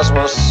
cosmos.